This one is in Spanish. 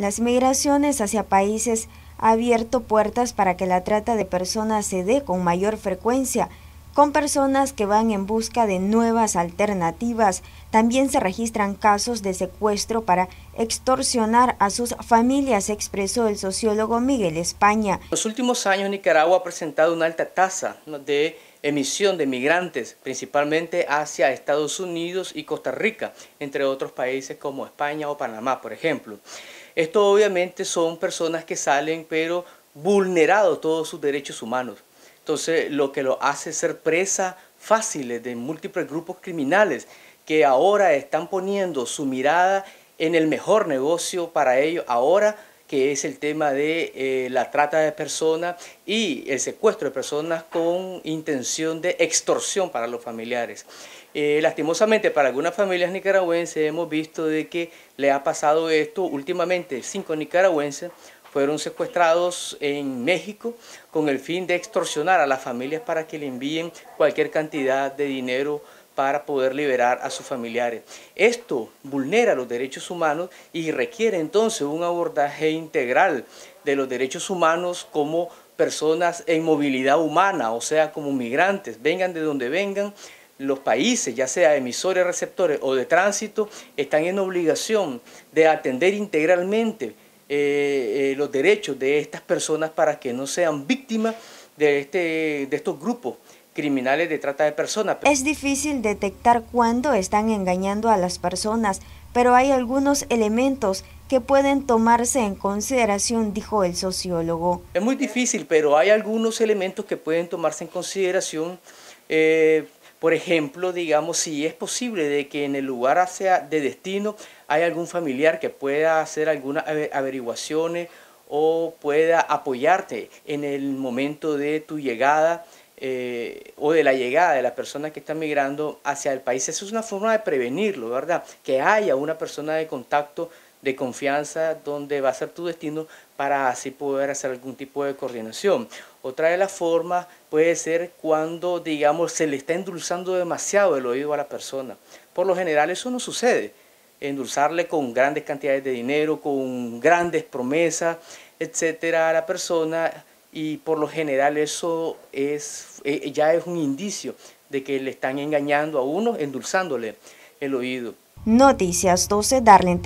Las migraciones hacia países ha abierto puertas para que la trata de personas se dé con mayor frecuencia, con personas que van en busca de nuevas alternativas. También se registran casos de secuestro para extorsionar a sus familias, expresó el sociólogo Miguel España. En los últimos años Nicaragua ha presentado una alta tasa de emisión de migrantes, principalmente hacia Estados Unidos y Costa Rica, entre otros países como España o Panamá, por ejemplo. Esto obviamente son personas que salen, pero vulnerados todos sus derechos humanos. Entonces, lo que lo hace ser presa fáciles de múltiples grupos criminales que ahora están poniendo su mirada en el mejor negocio para ellos ahora que es el tema de eh, la trata de personas y el secuestro de personas con intención de extorsión para los familiares. Eh, lastimosamente para algunas familias nicaragüenses hemos visto de que le ha pasado esto últimamente. Cinco nicaragüenses fueron secuestrados en México con el fin de extorsionar a las familias para que le envíen cualquier cantidad de dinero para poder liberar a sus familiares. Esto vulnera los derechos humanos y requiere entonces un abordaje integral de los derechos humanos como personas en movilidad humana, o sea, como migrantes, vengan de donde vengan, los países, ya sea emisores, receptores o de tránsito, están en obligación de atender integralmente eh, eh, los derechos de estas personas para que no sean víctimas de, este, de estos grupos criminales de trata de personas. Es difícil detectar cuándo están engañando a las personas, pero hay algunos elementos que pueden tomarse en consideración, dijo el sociólogo. Es muy difícil, pero hay algunos elementos que pueden tomarse en consideración. Eh, por ejemplo, digamos, si es posible de que en el lugar hacia de destino hay algún familiar que pueda hacer algunas averiguaciones o pueda apoyarte en el momento de tu llegada eh, o de la llegada de la persona que está migrando hacia el país. Eso es una forma de prevenirlo, ¿verdad? Que haya una persona de contacto, de confianza, donde va a ser tu destino para así poder hacer algún tipo de coordinación. Otra de las formas puede ser cuando, digamos, se le está endulzando demasiado el oído a la persona. Por lo general eso no sucede. Endulzarle con grandes cantidades de dinero, con grandes promesas, etcétera, a la persona y por lo general eso es, eh, ya es un indicio de que le están engañando a uno, endulzándole el oído. Noticias 12, Darlene.